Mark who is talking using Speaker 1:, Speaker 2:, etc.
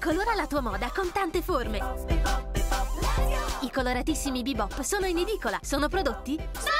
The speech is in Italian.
Speaker 1: Colora la tua moda con tante forme. I coloratissimi Bebop sono in edicola. Sono prodotti
Speaker 2: Sì!